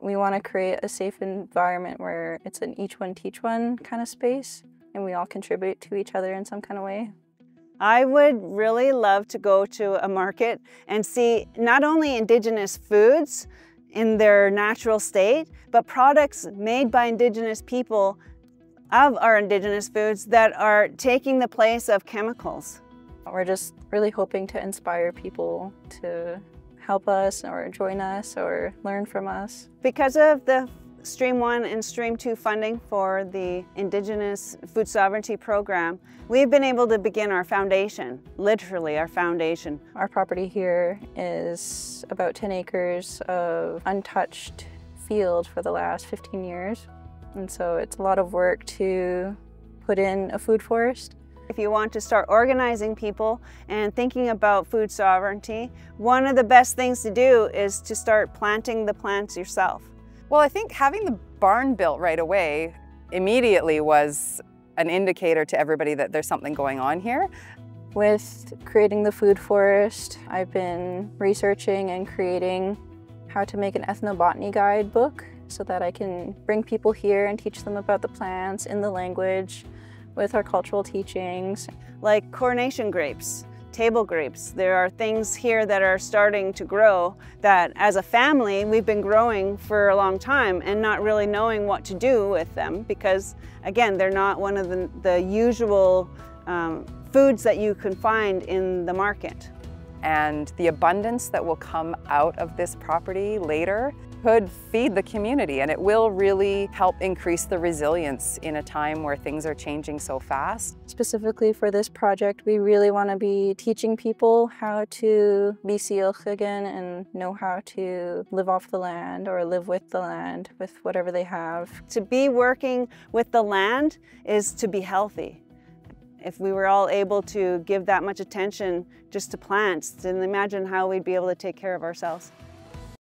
We want to create a safe environment where it's an each one teach one kind of space and we all contribute to each other in some kind of way. I would really love to go to a market and see not only indigenous foods in their natural state, but products made by indigenous people of our indigenous foods that are taking the place of chemicals. We're just really hoping to inspire people to help us or join us or learn from us. Because of the Stream 1 and Stream 2 funding for the Indigenous Food Sovereignty Program, we've been able to begin our foundation, literally our foundation. Our property here is about 10 acres of untouched field for the last 15 years. And so it's a lot of work to put in a food forest. If you want to start organizing people and thinking about food sovereignty, one of the best things to do is to start planting the plants yourself. Well, I think having the barn built right away immediately was an indicator to everybody that there's something going on here. With creating the food forest, I've been researching and creating how to make an ethnobotany guide book so that I can bring people here and teach them about the plants in the language with our cultural teachings. Like coronation grapes table grapes. There are things here that are starting to grow that as a family we've been growing for a long time and not really knowing what to do with them because again they're not one of the, the usual um, foods that you can find in the market. And the abundance that will come out of this property later could feed the community and it will really help increase the resilience in a time where things are changing so fast. Specifically for this project, we really want to be teaching people how to be syilx again and know how to live off the land or live with the land with whatever they have. To be working with the land is to be healthy. If we were all able to give that much attention just to plants, then imagine how we'd be able to take care of ourselves.